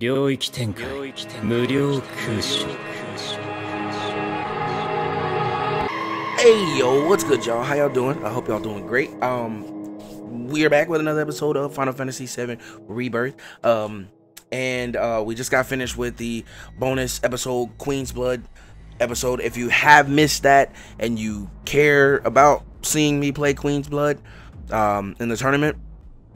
领域展开无料空袭 Hey yo, what's good, y'all? How y'all doing? I hope y'all doing great. Um, we are back with another episode of Final Fantasy VII Rebirth. Um, and uh, we just got finished with the bonus episode, Queen's Blood episode. If you have missed that and you care about seeing me play Queen's Blood um, in the tournament,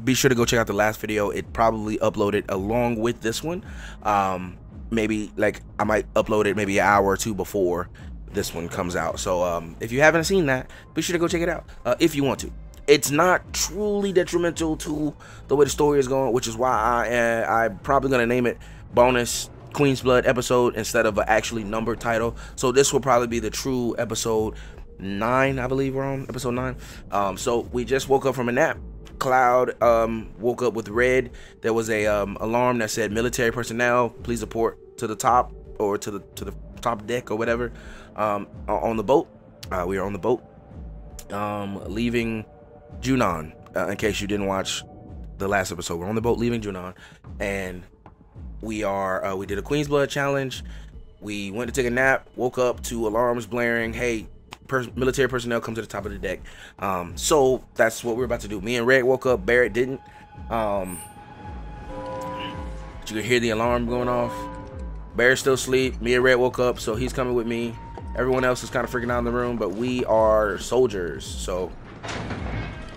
be sure to go check out the last video. It probably uploaded along with this one. Um, maybe like I might upload it maybe an hour or two before this one comes out. So um, if you haven't seen that, be sure to go check it out uh, if you want to. It's not truly detrimental to the way the story is going, which is why I uh, I'm probably gonna name it bonus Queen's Blood episode instead of an actually numbered title. So this will probably be the true episode nine, I believe we're on episode nine. Um, so we just woke up from a nap. Cloud um, woke up with red. There was a um, alarm that said military personnel, please report to the top or to the to the top deck or whatever um, on the boat. Uh, we are on the boat, um, leaving Junon. Uh, in case you didn't watch the last episode, we're on the boat leaving Junon, and we are uh, we did a Queen's Blood challenge. We went to take a nap, woke up to alarms blaring. Hey, per military personnel come to the top of the deck. Um, so that's what we're about to do. Me and Red woke up. Barret didn't. Um, you could hear the alarm going off. Barret's still asleep. Me and Red woke up, so he's coming with me. Everyone else is kind of freaking out in the room, but we are soldiers, so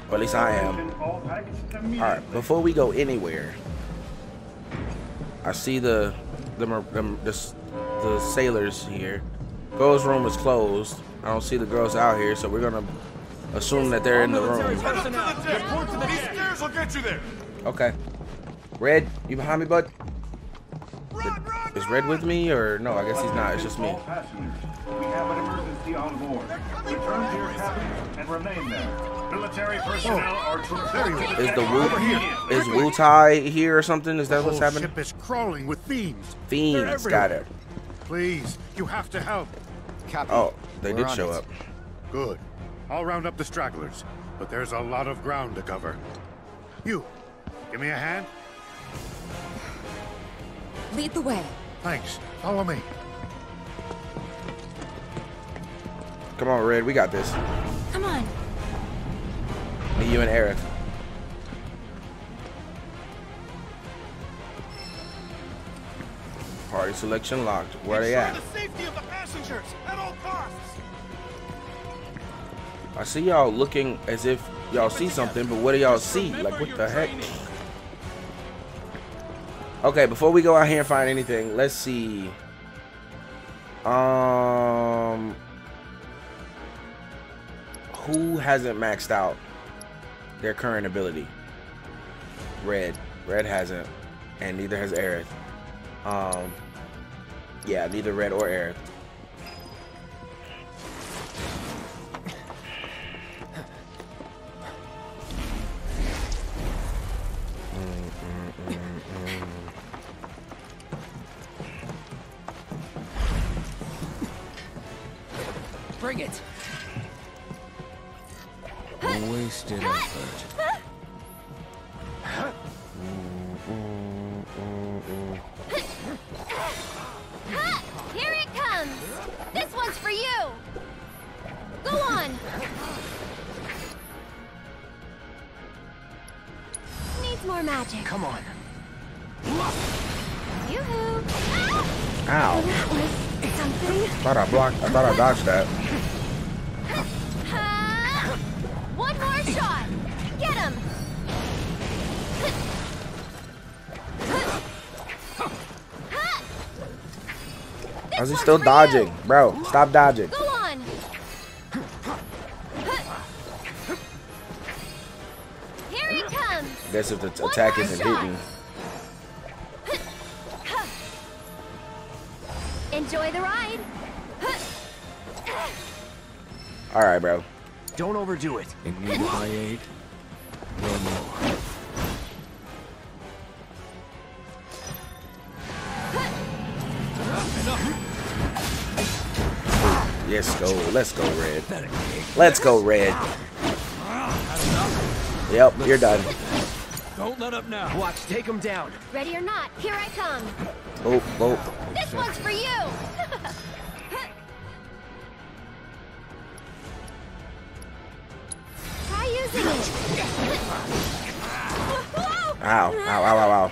or at least I am. All right, before we go anywhere, I see the the the, the, the sailors here. Girls' room is closed. I don't see the girls out here, so we're gonna assume that they're in the room. Okay. Red, you behind me, bud? Is Red with me, or no? I guess he's not. It's just me. We have an emergency on board. Return to your cabin and remain there. Military personnel are to Is the Wu is Wu Tai here or something? Is that what's happening? ship is crawling with fiends. Fiends, got it. Please, you have to help. Captain, Oh, they we're did show it. up. Good. I'll round up the stragglers, but there's a lot of ground to cover. You, give me a hand. Lead the way. Thanks. Follow me. Come on, Red, we got this. Come on. Me, you, and Aerith. Party selection locked. Where they at? the safety of the passengers at all costs. I see y'all looking as if y'all see something, but what do y'all see? Like, what the heck? Okay, before we go out here and find anything, let's see. Um, who hasn't maxed out their current ability? Red. Red hasn't, and neither has Aerith. Um, yeah, neither Red or Aerith. Thought I dodged that. Ha! One more shot! Get him! How's he still dodging? Bro, stop dodging. Go on! Here he comes! Guess if the One attack isn't shot. hitting. Alright, bro. Don't overdo it. Inebriate. No more. Yes, go. Let's go, Red. Let's go, Red. Ah, yep, you're done. Don't let up now. Watch, take him down. Ready or not, here I come. Oh, oh. This one's for you. Ow, ow, ow, ow, ow.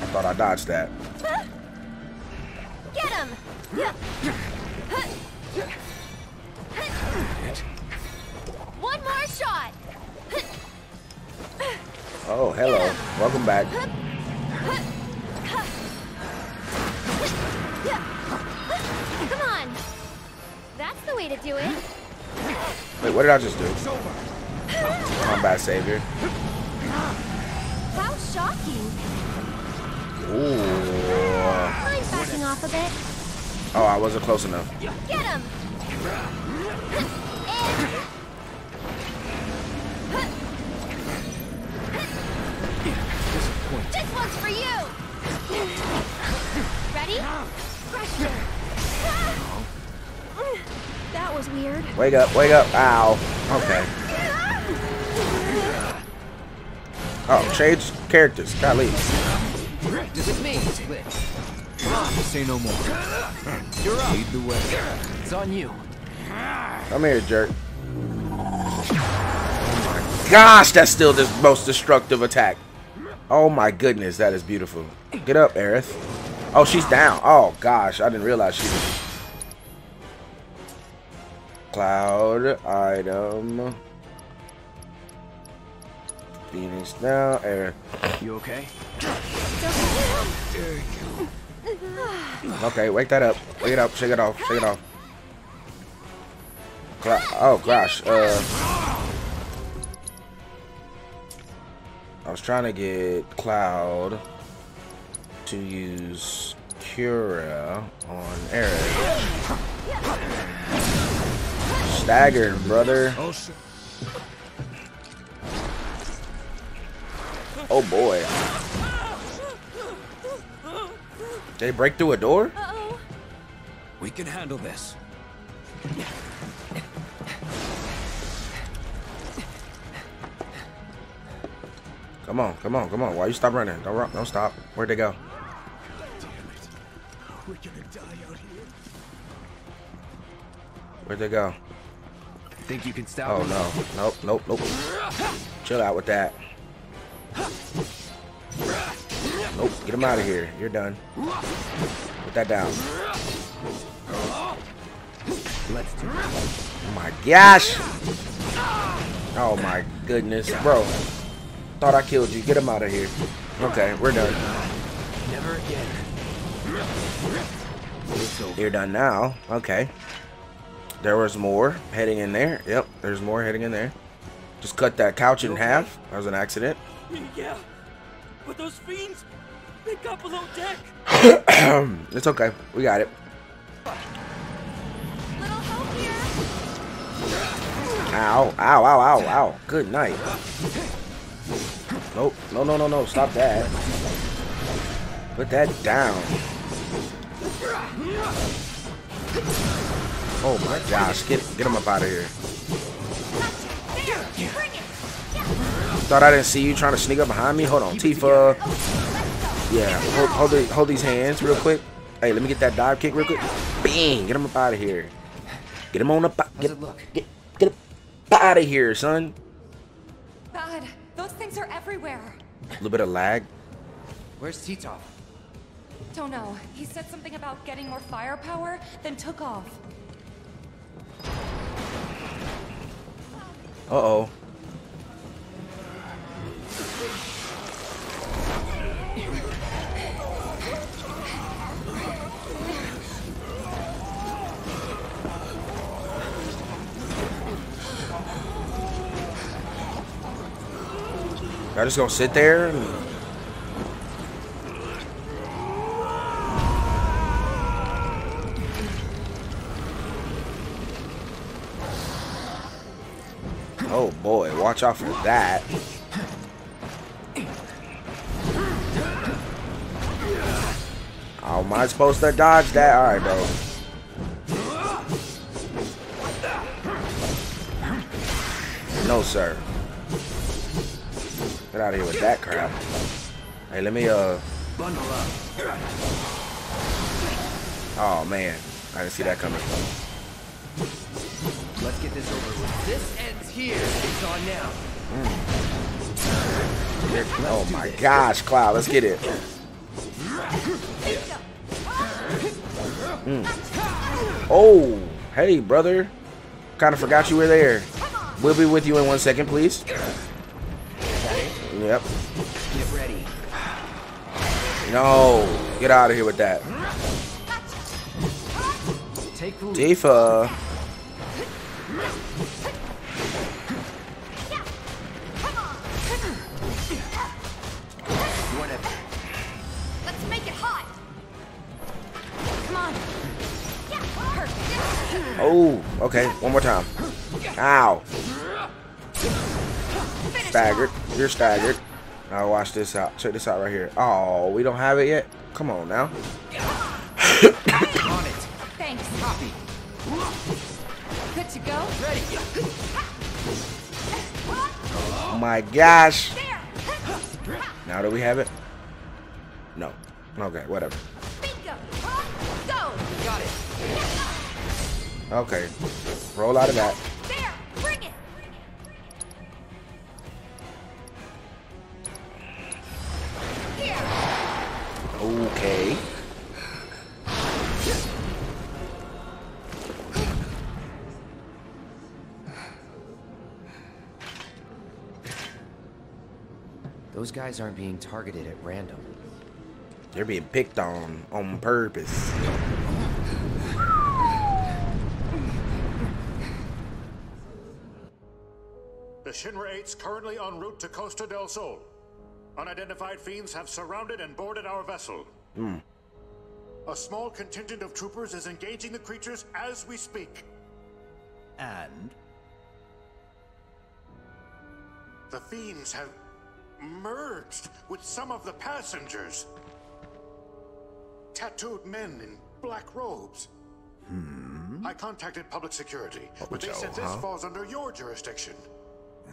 I thought I dodged that. Get him. One more shot. Oh, hello. Welcome back. Come on. That's the way to do it. Wait, what did I just do? Combat savior. How shocking. Ooh. Mind backing off a bit. Oh, I wasn't close enough. Get him. This one's for you. Ready? It. That was weird. Wake up, wake up. Ow. Okay. Oh, change characters. Golly. This is me. Come on, say no more. You're up. Lead the way. It's on you. Come here, jerk. Oh my gosh, that's still the most destructive attack. Oh my goodness, that is beautiful. Get up, Aerith. Oh, she's down. Oh gosh, I didn't realize she was. Cloud item. Phoenix now, Aerith. You okay? Okay, wake that up. Wake it up. Shake it off. Shake it off. Cla oh gosh. Uh, I was trying to get Cloud to use Cura on Aerith. Staggered, brother. Oh boy. Did they break through a door? We can handle this. Come on, come on, come on. Why you stop running? Don't run, don't stop. Where'd they go? Where'd they go? Think you can stop Oh him? no. Nope, nope, nope. Chill out with that. Nope, get him out of here. You're done. Put that down. Let's do it. Oh my gosh! Oh my goodness, bro. Thought I killed you. Get him out of here. Okay, we're done. Never again. You're done now. Okay. There was more heading in there. Yep, there's more heading in there. Just cut that couch in half. That was an accident. Yeah, but those fiends, they got below deck. it's okay. We got it. Little help here. Ow, ow, ow, ow, ow. Good night. Nope. No, no, no, no. Stop that. Put that down. Oh my gosh. Get get him up out of here. There, bring it. Thought I didn't see you trying to sneak up behind me. Hold on, Tifa. Yeah, hold, hold, the, hold these hands real quick. Hey, let me get that dive kick real quick. Bang! Get him up out of here. Get him on up. Get, it look? get, get him out of here, son. God, those things are everywhere. A little bit of lag. Where's Titov? Don't know. He said something about getting more firepower, then took off. Uh oh. I just gonna sit there and Oh boy, watch out for that. How am I supposed to dodge that? Alright, bro. No, sir. Get out of here with that crap. Hey, let me, uh... Oh, man. I didn't see that coming. Let's get this over with. This here. It's on now. Oh, my gosh, Cloud. Let's get it. Mm. Oh, hey, brother. Kind of forgot you were there. We'll be with you in one second, please. Yep. Get ready. No. Get out of here with that. Tifa. Oh, okay. One more time. Ow. Staggered. You're staggered. Now watch this out. Check this out right here. Oh, we don't have it yet? Come on now. On it. Thanks. Copy. Good to go. Ready. Oh my gosh. Now do we have it? No. Okay, whatever. Okay. Roll out of that. There. Bring it. Okay. Those guys aren't being targeted at random. They're being picked on on purpose. Shinra 8's currently en route to Costa del Sol. Unidentified fiends have surrounded and boarded our vessel. Hmm. A small contingent of troopers is engaging the creatures as we speak. And? The fiends have merged with some of the passengers. Tattooed men in black robes. Hmm. I contacted public security, but they said this falls under your jurisdiction.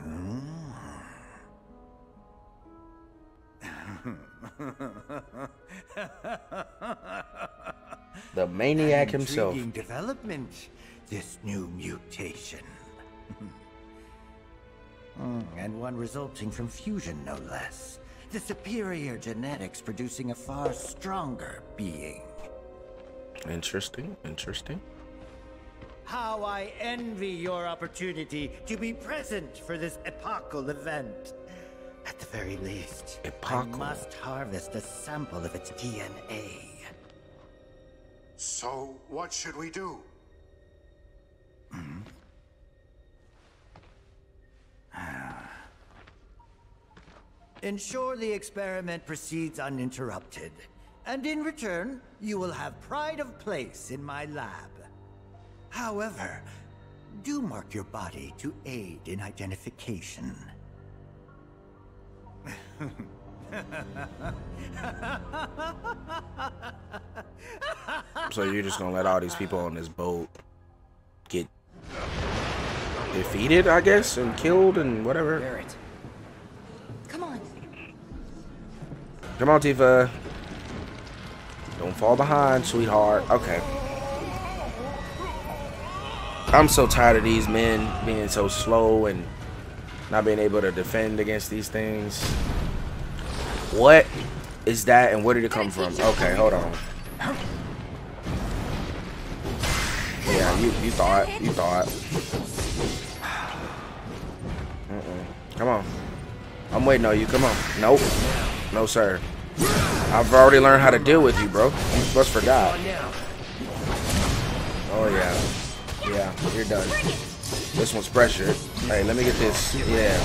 The maniac himself. Intriguing development, this new mutation. Hmm, and one resulting from fusion, no less. The superior genetics producing a far stronger being. Interesting. Interesting. How I envy your opportunity to be present for this epochal event. At the very least, Epochal. I must harvest a sample of its DNA. So, what should we do? Hmm? Ah. Ensure the experiment proceeds uninterrupted. And in return, you will have pride of place in my lab. However, do mark your body to aid in identification. So you're just gonna let all these people on this boat get defeated, I guess, and killed and whatever. Barret. Come on. Come on, Tifa. Don't fall behind, sweetheart. Okay. I'm so tired of these men being so slow and not being able to defend against these things. What is that and where did it come from? Okay, hold on. Yeah, you, you thought. You thought. Mm-mm. Come on. I'm waiting on you. Come on. Nope. No, sir. I've already learned how to deal with you, bro. You must forgot. Oh, yeah. Yeah, you're done. This one's pressured. Hey, let me get this. Yeah.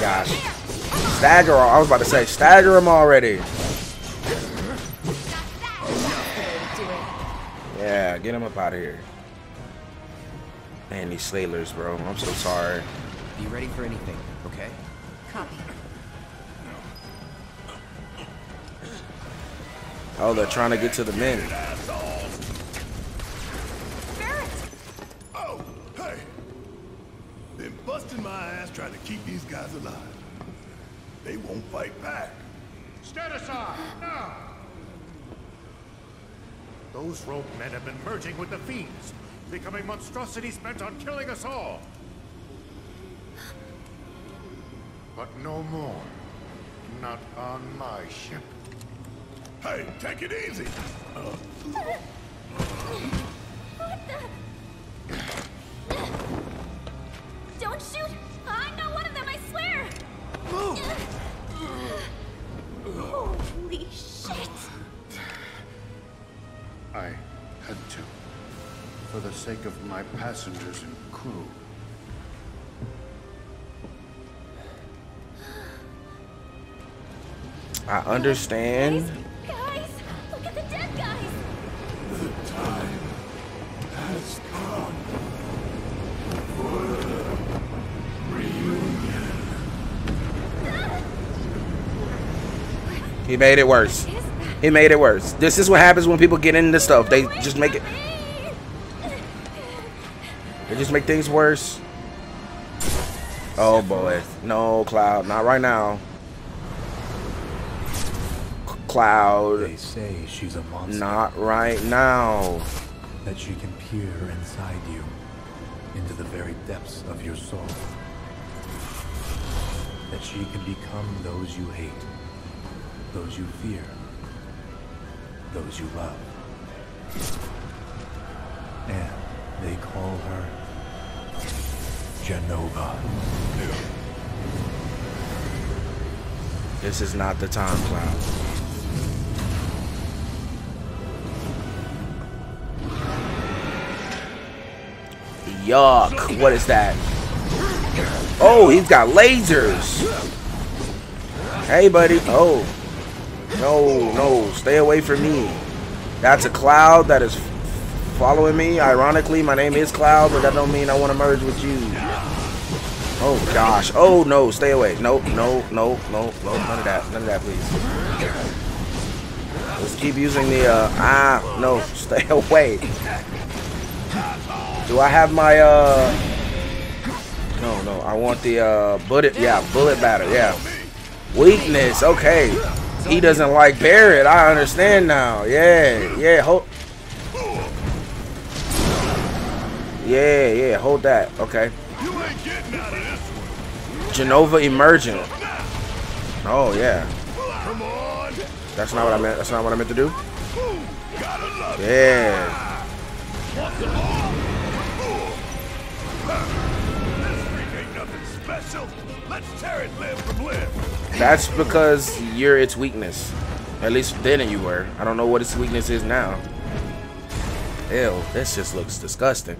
Gosh. Stagger. I was about to say, stagger him already. Yeah, get him up out of here. Man, these slavers, bro. I'm so sorry. Be ready for anything, okay? Copy. Oh, they're trying to get to the men. Barret. Oh, hey! Busting my ass trying to keep these guys alive. They won't fight back. Stand aside, now! Those rogue men have been merging with the fiends, becoming monstrosities bent on killing us all. But no more. Not on my ship. Hey, take it easy. Uh. Don't shoot! I'm not one of them, I swear! Holy shit! I had to. For the sake of my passengers and crew. I understand. Guys, look at the dead guys! The time has come. He made it worse. He made it worse. This is what happens when people get into stuff. They just make it. They just make things worse. Oh boy, no Cloud, not right now. Cloud, They say she's a monster. not right now. That she can peer inside you, into the very depths of your soul. That she can become those you hate, those you fear, those you love. And they call her Jenova. This is not the time, Cloud. Yuck. What is that? Oh, he's got lasers. Hey, buddy. Oh. No, no. Stay away from me. That's a cloud that is following me. Ironically, my name is Cloud, but that don't mean I want to merge with you. Oh, gosh. Oh, no. Stay away. Nope, no, no, no, no. None of that. None of that, please. Let's keep using the, uh, ah, no. Stay away. Do I have my, uh, no, no. I want the, uh, bullet, yeah, bullet batter, yeah. Weakness, okay. He doesn't like Barret. I understand now. Yeah, yeah, hold. Yeah, yeah, hold that. Okay. Jenova emergent. Oh yeah. That's not what I meant. That's not what I meant to do. Yeah. Let's tear it limb from limb. That's because you're its weakness. At least then you were. I don't know what its weakness is now. Ew, this just looks disgusting.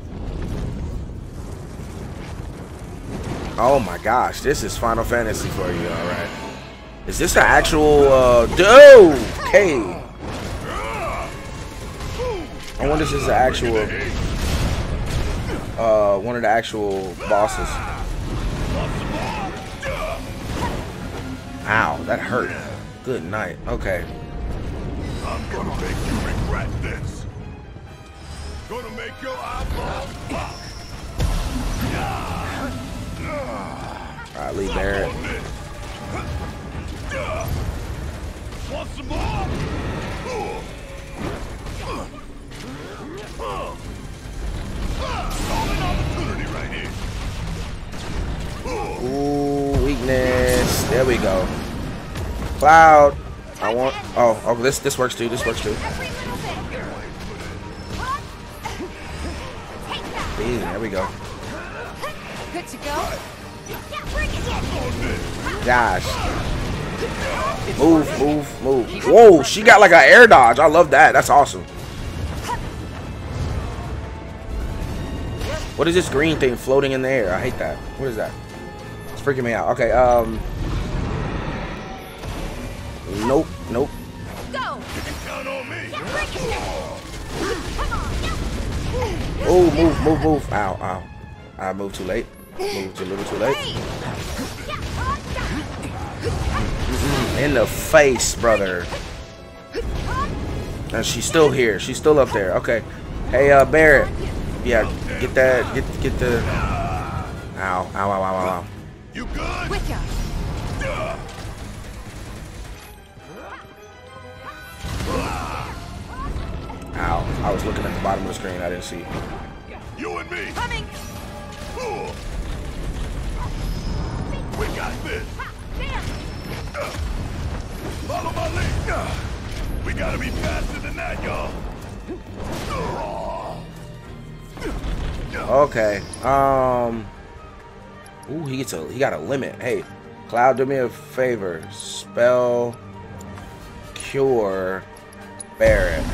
Oh my gosh, this is Final Fantasy for you, alright. Is this an actual, uh, dude? Okay. I wonder if this is an actual, uh, one of the actual bosses. Ow, that hurt. Good night. Okay. I'm gonna make you regret this. Gonna make your eyeballs pop. Alright, Lee Barret. Want some more? Golden opportunity right here. Ooh, weakness. There we go. Cloud. I want. Oh, oh, this this works too. This works too. Every little bit! What? Take that! Easy, there we go. Good to go? Gosh. Move, move, move. Whoa, she got like an air dodge. I love that. That's awesome. What is this green thing floating in the air? I hate that. What is that? It's freaking me out. Okay, um. Nope, nope. Go! Count on me. Yeah! Come on! Yeah. Oh, move, move, move. Ow, ow. I moved too late. Moved a little too late. In the face, brother. And she's still here. She's still up there. Okay. Hey, uh, Barret. Yeah, get that. Get get the. Ow, ow, ow, ow, ow. You good? Ow. I was looking at the bottom of the screen. I didn't see. You and me. Coming! Ooh. We got this. Follow my lead. We gotta be faster than that, y'all. Okay. Um. Ooh, he gets a he got a limit. Hey, Cloud, do me a favor. Spell cure Barret.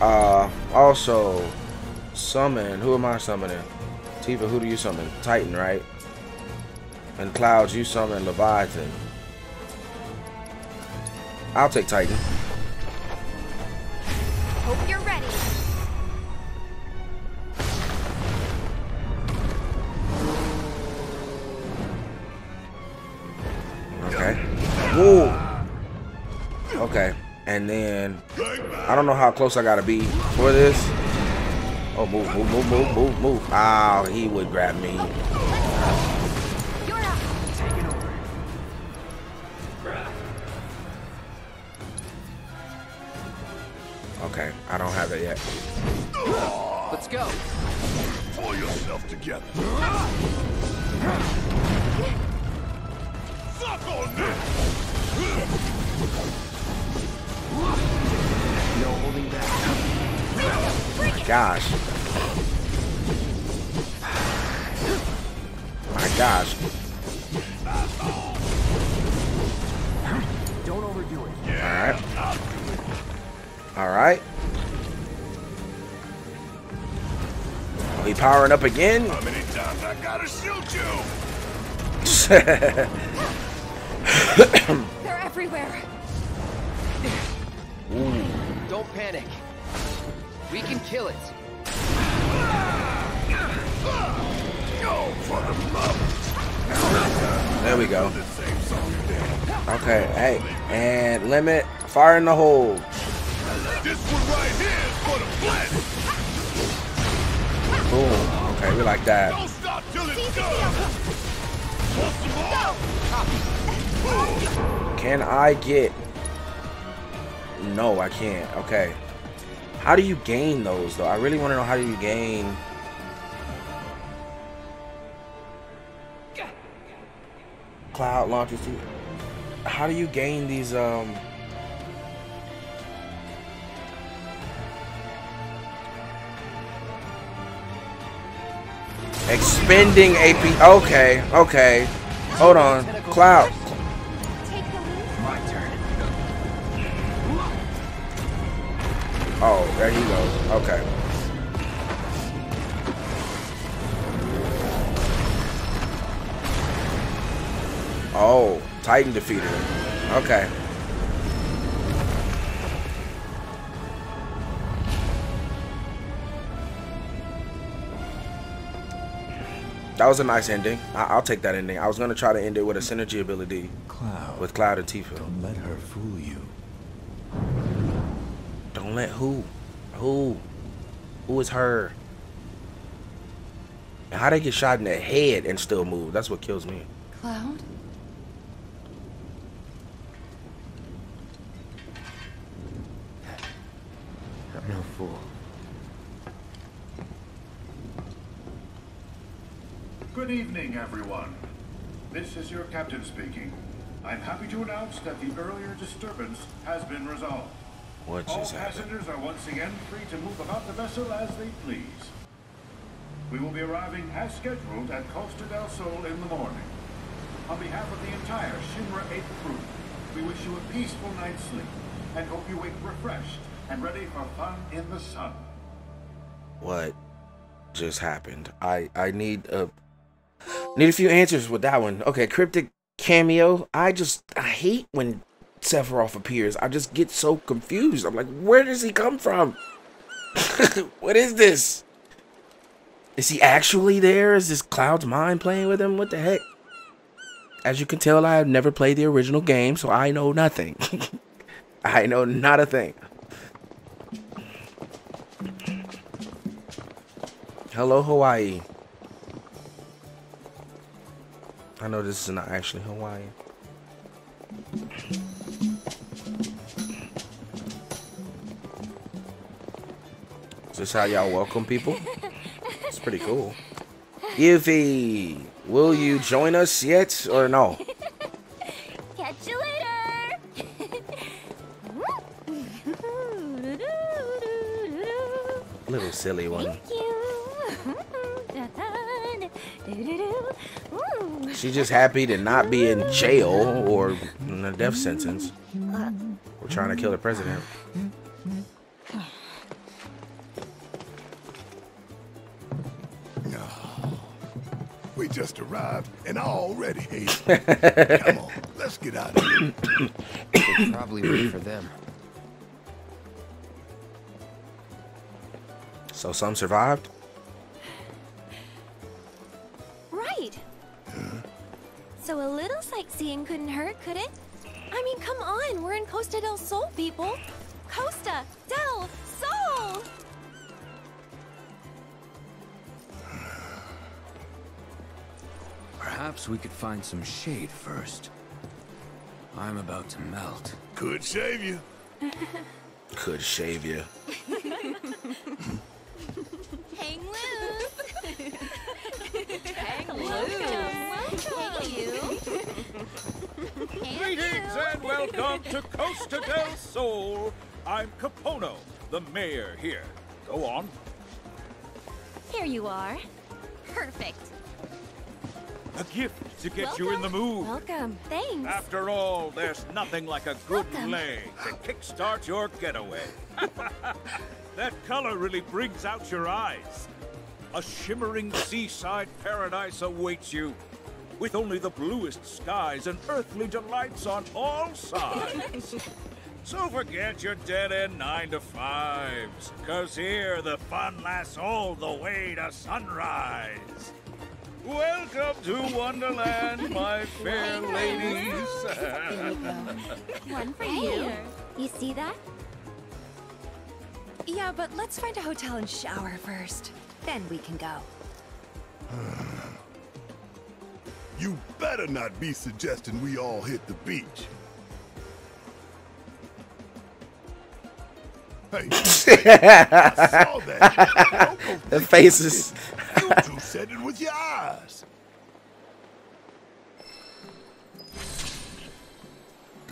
Uh. Also, summon. Who am I summoning? Tifa, who do you summon? Titan, right? And Clouds, you summon Leviathan. I'll take Titan. Hope you're ready. And then I don't know how close I gotta be for this. Oh, move, move, move, move, move, move. Oh, he would grab me. Okay, I don't have it yet. Let's go. Pull yourself together. Gosh. My gosh. Don't overdo it. Alright. Alright. Oh, he powering up again? How many times I gotta shoot you? They're everywhere! Don't panic. We can kill it. Go for the love. There we go. The same song and dance. Okay, hey. And limit. Fire in the hole. This one right here is for the planet. Boom. Okay, we like that. Don't stop till it's done. Want some more? Can I get... No, I can't. Okay. How do you gain those, though? I really want to know how do you gain... Cloud launches to... How do you gain these, um... Expending AP... Okay, okay. Hold on. Cloud. Okay. Oh, Titan defeated him. Okay. That was a nice ending. I- I'll take that ending. I was gonna try to end it with a synergy ability Cloud, with Cloud and Tifa. don't let her fool you. Don't let who? Who? Who is her? And how they get shot in the head and still move? That's what kills me. Cloud? I'm no fool. Good evening, everyone. This is your captain speaking. I'm happy to announce that the earlier disturbance has been resolved. What All just happened? passengers are once again free to move about the vessel as they please. We will be arriving as scheduled at Costa del Sol in the morning. On behalf of the entire Shinra 8 crew, we wish you a peaceful night's sleep and hope you wake refreshed and ready for fun in the sun. What just happened? I I need a need a few answers with that one. Okay, cryptic cameo. I just I hate when Sephiroth appears. I just get so confused. I'm like, where does he come from? what is this? Is he actually there? Is this Cloud's mind playing with him? What the heck? As you can tell, I have never played the original game, so I know nothing. I know not a thing. Hello, Hawaii. I know this is not actually Hawaii. Is this how y'all welcome people? It's pretty cool. Yuffie, will you join us yet or no? Catch you later! Little silly one. She's just happy to not be in jail or in a death sentence. Uh. We're trying to kill the president. We just arrived and I already hate it. Come on, let's get out of here. Should probably wait for them. So some survived? Right. So a little sightseeing couldn't hurt, could it? I mean, come on, we're in Costa del Sol, people. Perhaps we could find some shade first. I'm about to melt. Could shave you. Could shave you. Hang loose! Hang loose! Welcome! you! Greetings and welcome to Costa del Sol. I'm Capono, the mayor here. Go on. Here you are. Perfect. A gift to get you in the mood. Welcome. Thanks. After all, there's nothing like a good Welcome. leg to kickstart your getaway. that color really brings out your eyes. A shimmering seaside paradise awaits you, with only the bluest skies and earthly delights on all sides. so forget your dead-end nine to fives, cause here the fun lasts all the way to sunrise. Welcome to Wonderland, my fair ladies. One for you. You see that? Yeah, but let's find a hotel and shower first. Then we can go. You better not be suggesting we all hit the beach. Hey, I saw that. The faces. You said it with your eyes.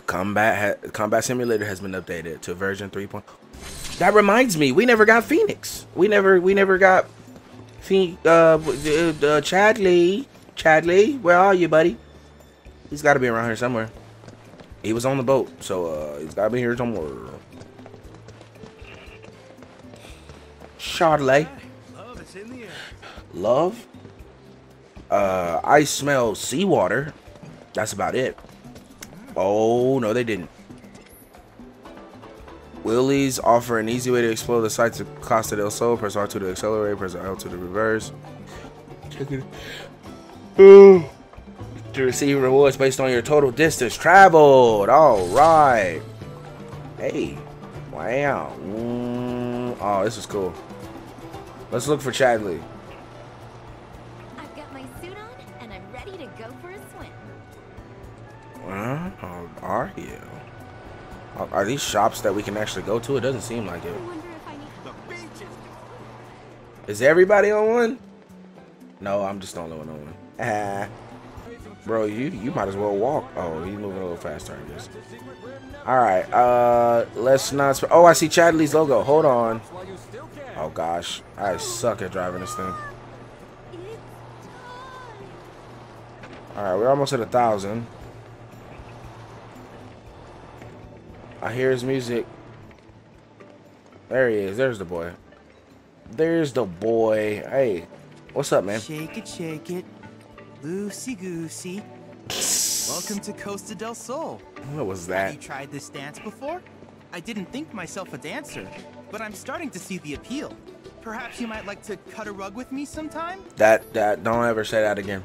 Combat ha- Combat Simulator has been updated to version 3. That reminds me, we never got Phoenix. We never we never got Phoenix uh, w- uh Chadley. Chadley, where are you, buddy? He's got to be around here somewhere. He was on the boat, so uh he's got to be here somewhere. Chadley. Love. Uh, I smell seawater. That's about it. Oh no, they didn't. Willie's offer an easy way to explore the sights of Costa del Sol. Press R2 to accelerate. Press L to reverse. To receive rewards based on your total distance traveled. All right. Hey. Wow. Mm. Oh, this is cool. Let's look for Chadley. Uh, how are you? Are- Are these shops that we can actually go to? It doesn't seem like it. I wonder if I need Is everybody on one? No, I'm just the only one on one. Ah. Bro, you you might as well walk. Oh, he's moving a little faster, I guess. All right, uh, let's not. Oh, I see Chadley's logo. Hold on. Oh gosh, I suck at driving this thing. All right, we're almost at a thousand. I hear his music. There he is. There's the boy. There's the boy. Hey, what's up, man? Shake it, shake it. Loosey goosey. Welcome to Costa del Sol. What was Have that? you tried this dance before? I didn't think myself a dancer, but I'm starting to see the appeal. Perhaps you might like to cut a rug with me sometime? That that don't ever say that again.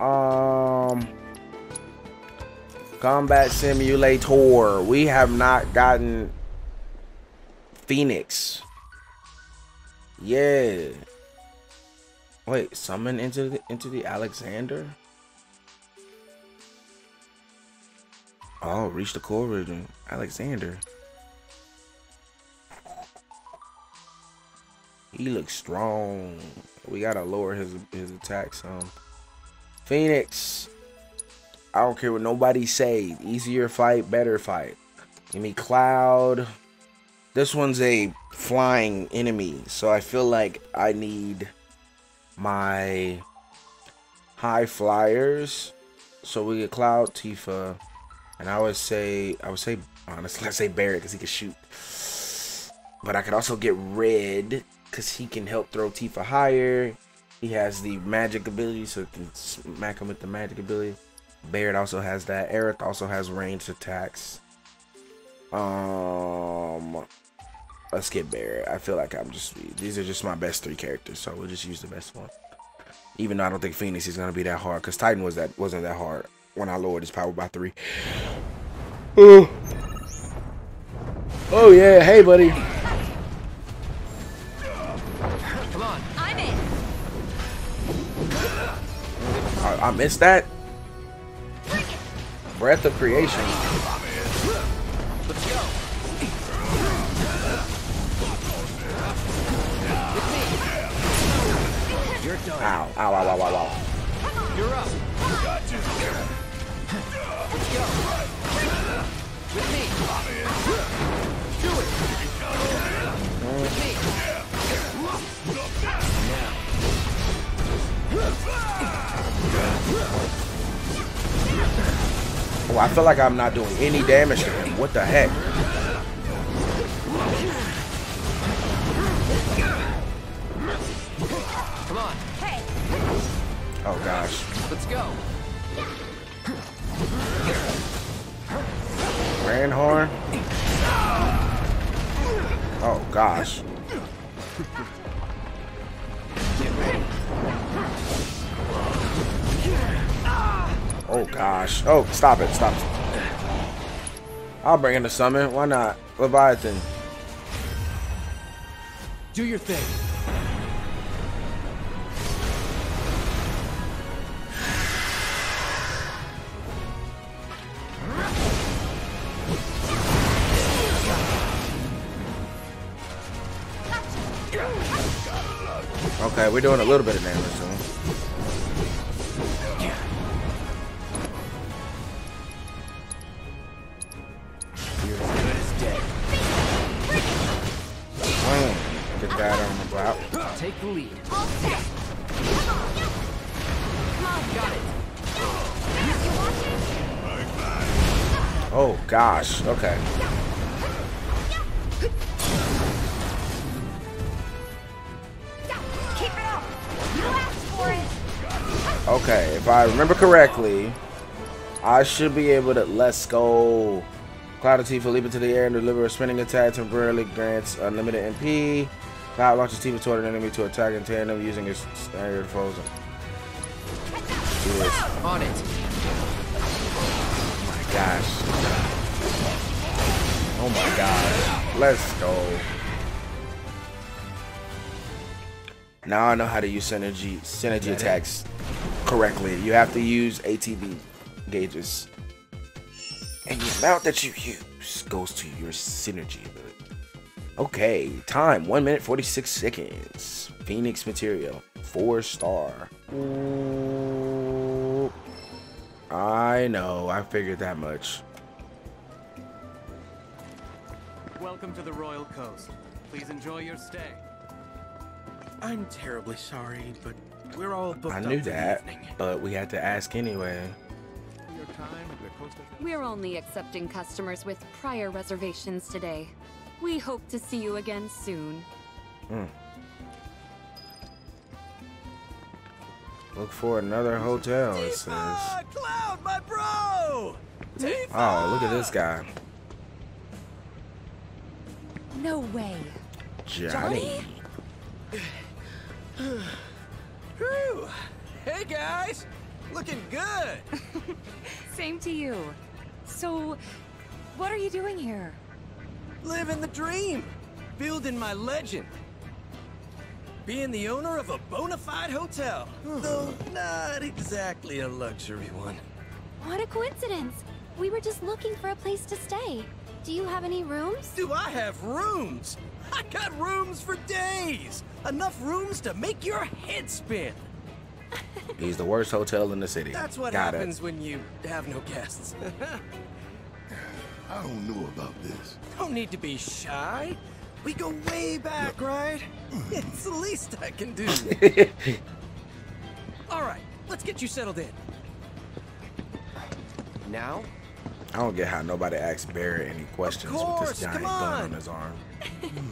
Um Combat Simulator. We have not gotten Phoenix Yeah. Wait, summon into the into the Alexander? Oh, reach the core region. Alexander. He looks strong. We gotta lower his his attack some. Um, Phoenix. I don't care what nobody say. Easier fight, better fight. Give me Cloud. This one's a flying enemy, so I feel like I need my high flyers. So we get Cloud, Tifa, and I would say I would say honestly I say Barret because he can shoot. But I could also get Red because he can help throw Tifa higher. He has the magic ability, so can smack him with the magic ability. Barret also has that. Aerith also has ranged attacks. Um, let's get Barret. I feel like I'm just these are just my best three characters, so we'll just use the best one. Even though I don't think Phoenix is gonna be that hard, because Titan was that wasn't that hard when I lowered his power by three. Oh, oh yeah, hey buddy. Come on, I, I missed that. Breath of creation. Let's go. You're done. Ow, ow, ow, ow, ow, ow. You're up. Got you. Let's go. With me. Do it. With me. Oh, I feel like I'm not doing any damage to him. What the heck? Come on. Hey. Oh gosh. Let's go. Reinhorn. Oh gosh. Oh gosh. Oh, stop it. Stop. I'll bring in the summon. Why not? Leviathan. Do your thing. Okay, we're doing a little bit of damage gosh. Okay. Keep it up! You asked for it! Okay, if I remember correctly, I should be able to let's go. Cloud of Tifa leap into the air and deliver a spinning attack temporarily grants unlimited MP. Cloud launches Tifa toward an enemy to attack in tandem using his standard frozen. On it. Oh my gosh. Oh my gosh. Let's go. Now I know how to use synergy synergy attacks correctly. You have to use ATB gauges. And the amount that you use goes to your synergy ability. Okay, time 1 minute 46 seconds. Phoenix materia, 4 star. Ooh, I know, I figured that much. Welcome to the Royal Coast. Please enjoy your stay. I'm terribly sorry, but we're all booked I knew for that, evening. but we had to ask anyway. Your time at the Costa We're only accepting customers with prior reservations today. We hope to see you again soon. Hmm. Look for another hotel, it says. Cloud, my bro! Oh, look at this guy. No way. Johnny. Whew. Hey guys, looking good. Same to you. So, what are you doing here? Living the dream, building my legend. being the owner of a bona fide hotel. Though not exactly a luxury one. What a coincidence. We were just looking for a place to stay. Do you have any rooms? Do I have rooms? I got rooms for days. Enough rooms to make your head spin. He's the worst hotel in the city. That's what Got happens when you have no guests. I don't know about this. Don't need to be shy. We go way back, right? It's the least I can do. All right, let's get you settled in. Now, I don't get how nobody asks Barret any questions with this giant come gun on. on his arm.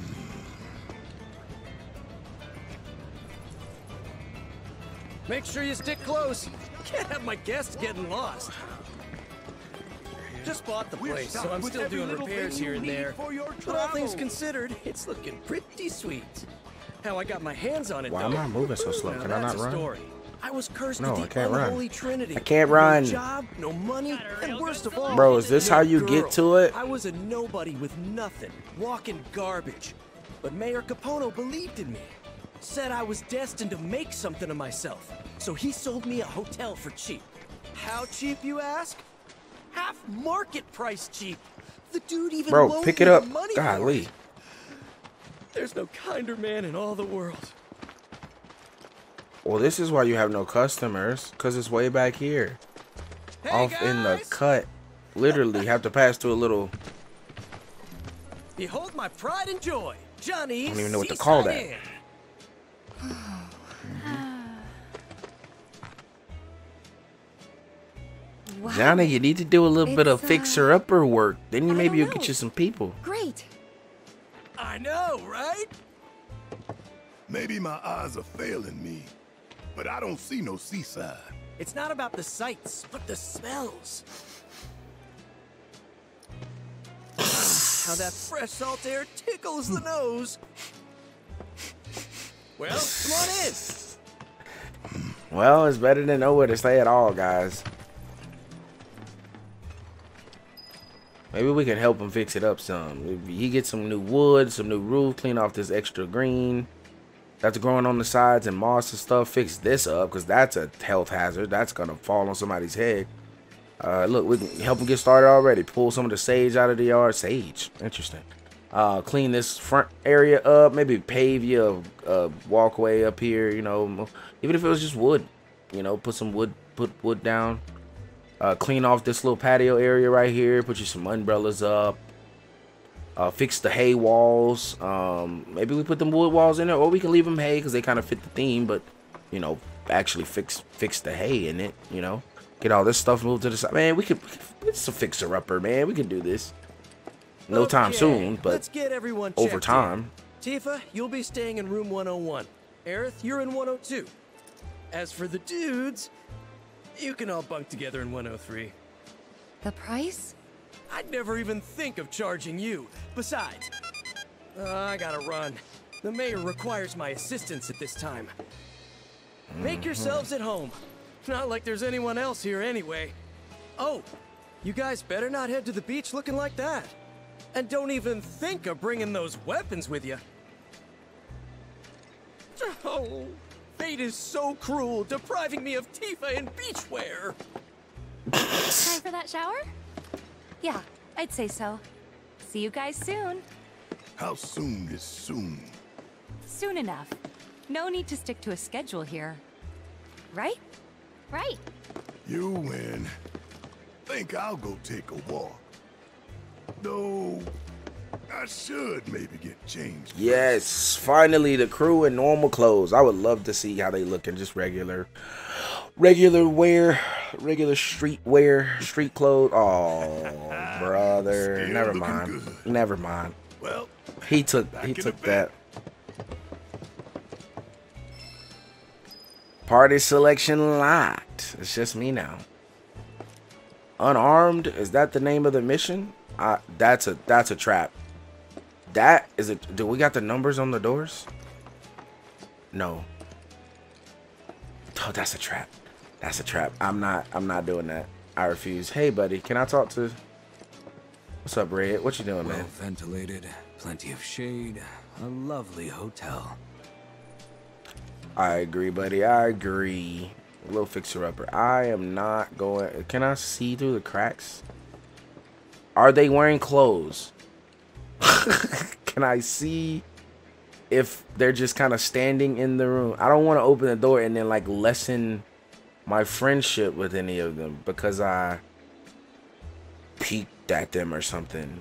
make sure you stick close. Can't have my guests getting lost. Just bought the place, so I'm still doing repairs here and there. But all things considered, it's looking pretty sweet. How I got my hands on it, Why though. am I moving so slow? Now Can I that's not run? Story. I was cursed No, with I the can't run. trinity. I can't run. No job, no money, and worst of all, Bro, is this no how you get to it? I was a nobody with nothing, walking garbage. But Mayor Capono believed in me. Said I was destined to make something of myself. So he sold me a hotel for cheap. How cheap, you ask? Half market price cheap. The dude even Bro, loaned pick me it up. the money for Golly. There's no kinder man in all the world. Well, this is why you have no customers, because it's way back here. Off in the cut. Literally have to pass through a little Behold my pride and joy, Johnny. I don't even know what to call that. Seaside Inn. Johnny, you need to do a little bit of uh, fixer upper work. Then you maybe you'll get you some people. Great. I know, right? Maybe my eyes are failing me, but I don't see no seaside. It's not about the sights, but the smells. How that fresh salt air tickles the nose. Well, come on in. Well, it's better than nowhere to stay at all, guys. Maybe we can help him fix it up some. If he gets some new wood, some new roof, clean off this extra green that's growing on the sides and moss and stuff. Fix this up because that's a health hazard. That's gonna fall on somebody's head. Uh, look, we can help him get started already. Pull some of the sage out of the yard. Sage, interesting. Uh, clean this front area up. Maybe pave you a, a walkway up here. You know, even if it was just wood. You know, put some wood, put wood down. Uh, clean off this little patio area right here. Put you some umbrellas up. Uh, fix the hay walls. Um, maybe we put them wood walls in there, or we can leave them hay because they kind of fit the theme. But you know, actually fix fix the hay in it. You know, get all this stuff moved to the side. Man, we could. It's a fixer upper, man. We can do this. No time soon, but let's get everyone over time. in. Tifa, you'll be staying in room 101. Aerith, you're in 102. As for the dudes, you can all bunk together in 103. The price? I'd never even think of charging you. Besides, uh, I gotta run. The mayor requires my assistance at this time. Make yourselves at home. Not like there's anyone else here anyway. Oh, you guys better not head to the beach looking like that. And don't even think of bringing those weapons with you. Oh, fate is so cruel, depriving me of Tifa and beachwear. Time for that shower? Yeah, I'd say so. See you guys soon. How soon is soon? Soon enough. No need to stick to a schedule here. Right? Right. You win. Think I'll go take a walk. Though, I should maybe get changed. Yes, finally the crew in normal clothes. I would love to see how they look in just regular, regular wear, regular street wear, street clothes. Oh, brother, Still never mind, good. never mind. Well, He took he took that. Party selection locked. It's just me now. Unarmed is that the name of the mission? I, that's a that's a trap. That is it. Do we got the numbers on the doors? No. Oh, that's a trap. That's a trap. I'm not. I'm not doing that. I refuse. Hey, buddy, can I talk to? What's up, Red? What you doing, Well man? ventilated, plenty of shade, a lovely hotel. I agree, buddy. I agree. A little fixer upper. I am not going. Can I see through the cracks? Are they wearing clothes? Can I see if they're just kind of standing in the room? I don't want to open the door and then like lessen my friendship with any of them because I peeked at them or something.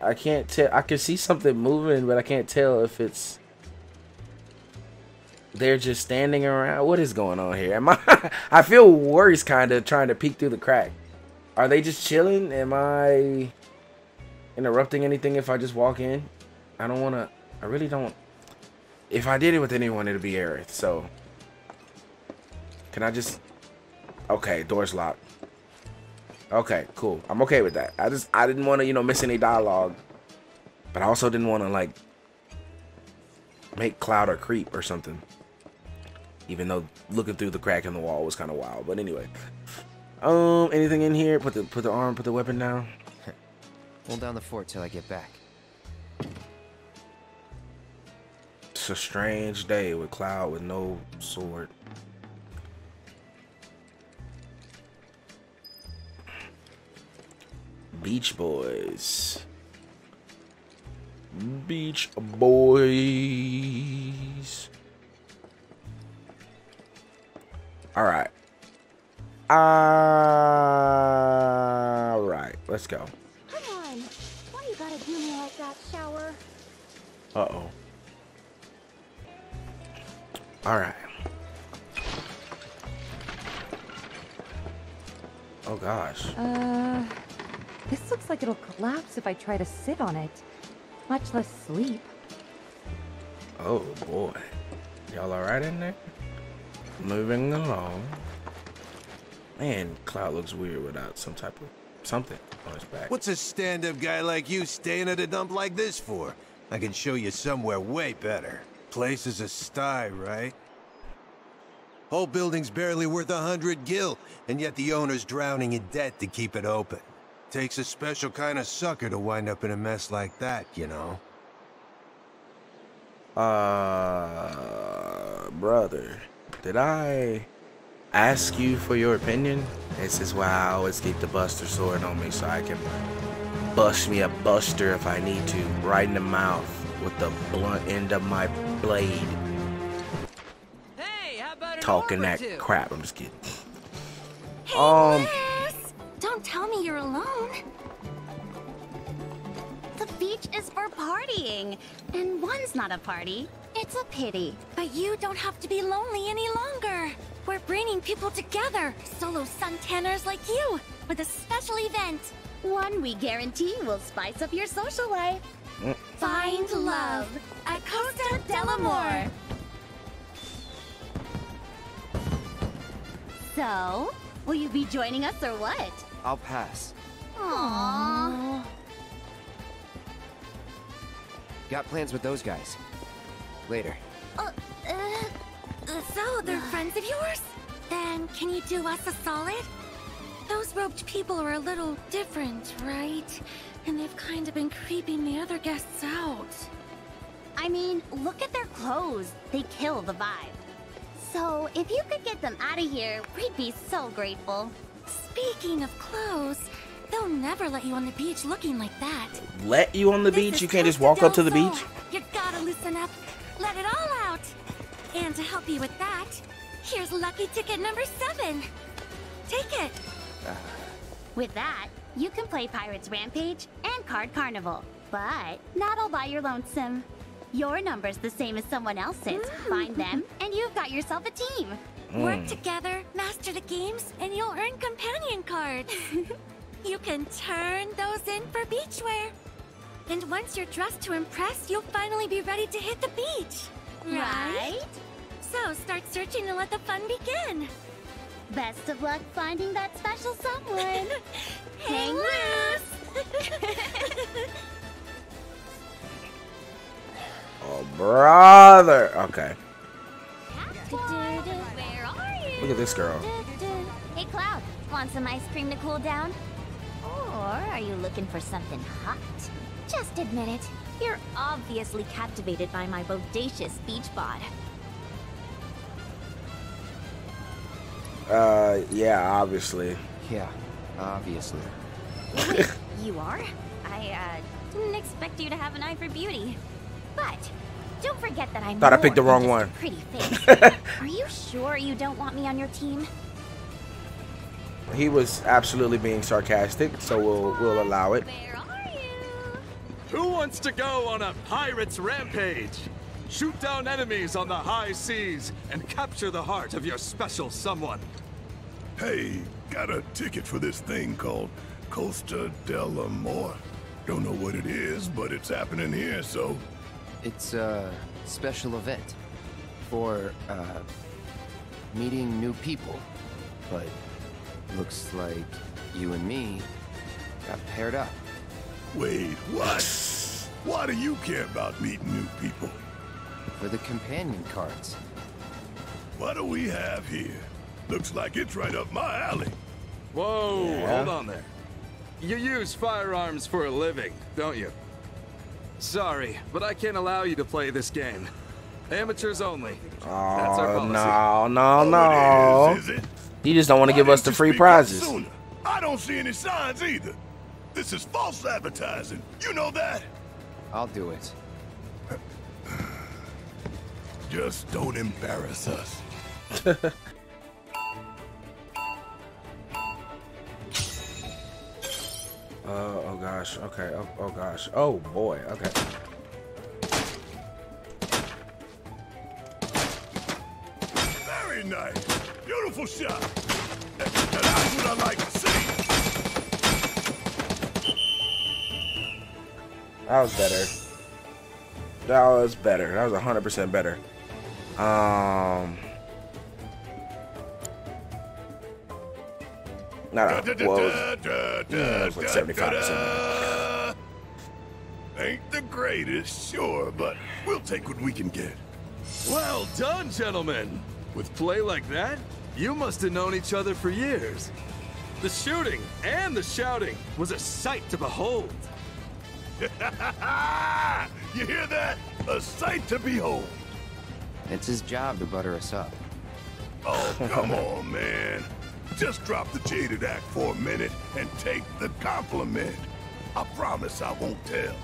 I can't tell. I can see something moving, but I can't tell if it's they're just standing around. What is going on here? Am I? I feel worse, kind of trying to peek through the crack. Are they just chilling? Am I interrupting anything if I just walk in? I don't want to. I really don't. If I did it with anyone, it'd be Aerith. So, can I just? Okay, door's locked. Okay, cool. I'm okay with that. I just I didn't want to, you know, miss any dialogue. But I also didn't want to like make Cloud or creep or something. Even though looking through the crack in the wall was kind of wild. But anyway. Um, anything in here? Put the put the arm, put the weapon down. Hold down the fort till I get back. It's a strange day with Cloud with no sword. Beach Boys. Beach Boys. All right. All right. Let's go. Come on. Why you gotta do me like that, shower? Uh oh. All right. Oh gosh. Uh, this looks like it'll collapse if I try to sit on it. Much less sleep. Oh boy. Y'all alright in there? Moving along. Man, Cloud looks weird without some type of something on his back. What's a stand-up guy like you staying at a dump like this for? I can show you somewhere way better. Place is a sty, right? Whole building's barely worth a hundred gil, and yet the owner's drowning in debt to keep it open. Takes a special kind of sucker to wind up in a mess like that, you know? Uh, brother, did I ask you for your opinion? This is why I always keep the Buster sword on me so I can bust me a buster if I need to, right in the mouth with the blunt end of my blade. Hey, how about Talking that two? crap, I'm just kidding. Hey, Um, Liz! Don't tell me you're alone. The beach is for partying, and one's not a party. It's a pity. But you don't have to be lonely any longer. We're bringing people together, solo suntanners like you, with a special event. One we guarantee will spice up your social life. Find love at Costa del Amor. So, will you be joining us or what? I'll pass. Aww. Got plans with those guys. Later. Uh, uh, so they're friends of yours? Then can you do us a solid? Those robed people are a little different, right? And they've kind of been creeping the other guests out. I mean, look at their clothes. They kill the vibe. So, if you could get them out of here, we'd be so grateful. Speaking of clothes, they'll never let you on the beach looking like that. Let you on the This beach? You can't just walk up to the Sol. beach? You gotta loosen up. Let it all out. And to help you with that, here's lucky ticket number seven. Take it. With that, you can play Pirates Rampage and Card Carnival, but not all by your lonesome. Your number's the same as someone else's. Find them, and you've got yourself a team. Work Mm. together, master the games, and you'll earn companion cards. you can turn those in for beachwear. And once you're dressed to impress, you'll finally be ready to hit the beach. Right? So start searching and let the fun begin. Best of luck finding that special someone. Hang loose! Oh, brother. Okay. Where are you? Look at this girl. Hey, Cloud. Want some ice cream to cool down? Or are you looking for something hot? Just admit it. You're obviously captivated by my bodacious beach bod. Uh, yeah, obviously. Yeah, obviously. you are? I, uh, didn't expect you to have an eye for beauty. But, don't forget that I'm Thought I picked the wrong one. Pretty face. are you sure you don't want me on your team? He was absolutely being sarcastic, so we'll we'll allow it. Who wants to go on a pirate's rampage? Shoot down enemies on the high seas and capture the heart of your special someone. Hey, got a ticket for this thing called Costa del Amor. Don't know what it is, but it's happening here, so... It's a special event for uh, meeting new people, but looks like you and me got paired up. Wait, what? Why do you care about meeting new people? For the companion cards. What do we have here? Looks like it's right up my alley. Whoa, Yeah. hold on there. You use firearms for a living, don't you? Sorry, but I can't allow you to play this game. Amateurs only. That's our Oh policy. no, no, no! it is, is? You just don't want to give us the free prizes. sooner. I don't see any signs either. This is false advertising. You know that? I'll do it. Just don't embarrass us. Uh, oh gosh. Okay. Oh, oh gosh. Oh boy. Okay. Very nice. Beautiful shot. That's what I like to see. That was better. That was better. That was hundred percent better. Um. Not a, well, it was, yeah, it was like seventy-five percent. Uh, ain't the greatest, sure, but we'll take what we can get. Well done, gentlemen. With play like that, you must have known each other for years. The shooting and the shouting was a sight to behold. you hear that? A sight to behold. It's his job to butter us up. Oh, come on, man. Just drop the jaded act for a minute and take the compliment. I promise I won't tell.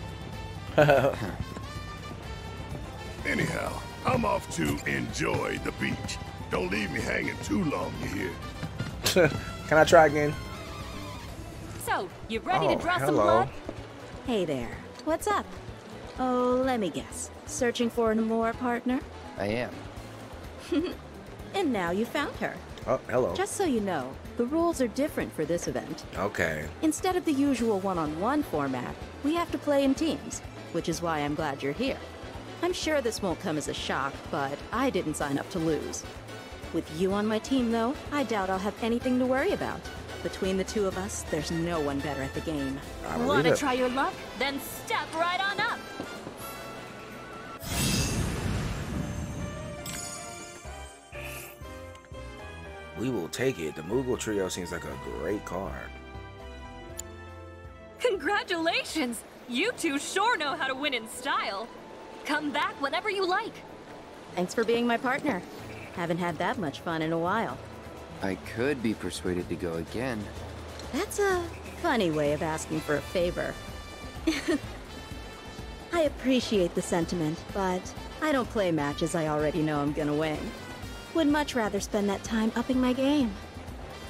Anyhow, I'm off to enjoy the beach. Don't leave me hanging too long, you hear? Can I try again? So, you ready Oh, to draw some hello. blood? Hey there. What's up? Oh, let me guess. Searching for an Amor partner? I am. and now you found her. Oh, hello. Just so you know, the rules are different for this event. Okay. Instead of the usual one-on-one format, we have to play in teams, which is why I'm glad you're here. I'm sure this won't come as a shock, but I didn't sign up to lose. With you on my team, though, I doubt I'll have anything to worry about. Between the two of us, there's no one better at the game. Want to try your luck? Then step right on up. We will take it. The Moogle Trio seems like a great card. Congratulations! You two sure know how to win in style. Come back whenever you like. Thanks for being my partner. Haven't had that much fun in a while. I could be persuaded to go again. That's a funny way of asking for a favor. I appreciate the sentiment, but I don't play matches I already know I'm gonna win. Would much rather spend that time upping my game.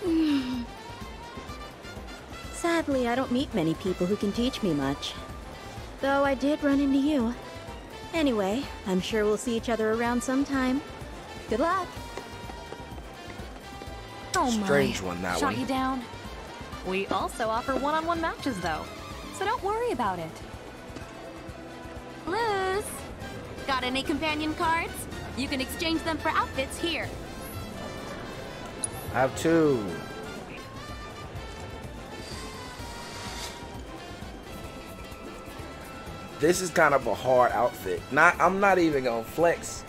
Sadly, I don't meet many people who can teach me much. Though I did run into you. Anyway, I'm sure we'll see each other around sometime. Good luck! Oh my. Strange one, that Shot one. you down. We also offer one-on-one matches, though, so don't worry about it. Luz! Got any companion cards? You can exchange them for outfits here. I have two. This is kind of a hard outfit. Not, I'm not even gonna flex.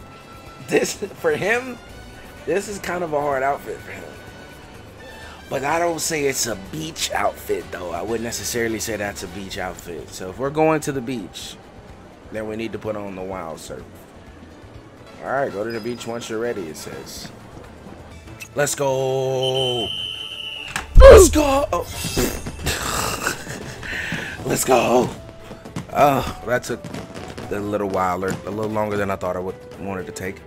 This for him. This is kind of a hard outfit for him. But I don't say it's a beach outfit though. I wouldn't necessarily say that's a beach outfit. So if we're going to the beach, Then we need to put on the wild surf. Alright, go to the beach once you're ready, it says. Let's go! Let's go! Oh. Let's go! Oh, that took a little while, or a little longer than I thought I would wanted to take.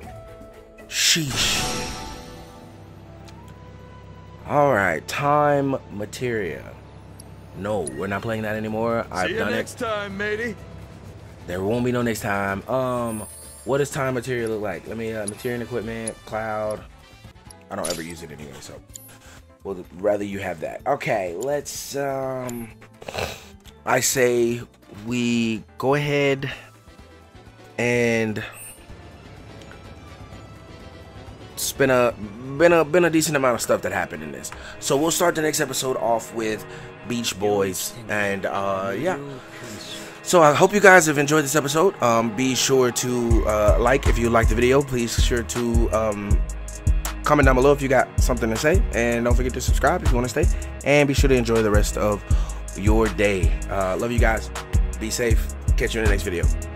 Sheesh. Alright, time materia. No, we're not playing that anymore. See I've you done next it. time, matey. There won't be no next time. Um, what does time materia look like? Let me uh materia and equipment, cloud. I don't ever use it anyway, so well rather you have that. Okay, let's um I say we go ahead and been a been a been a decent amount of stuff that happened in this. So we'll start the next episode off with Beach Boys and uh yeah. So I hope you guys have enjoyed this episode. Um, be sure to uh, like if you like the video. Please sure to um, comment down below if you got something to say, and don't forget to subscribe if you want to stay. And be sure to enjoy the rest of your day. Uh, love you guys. Be safe. Catch you in the next video.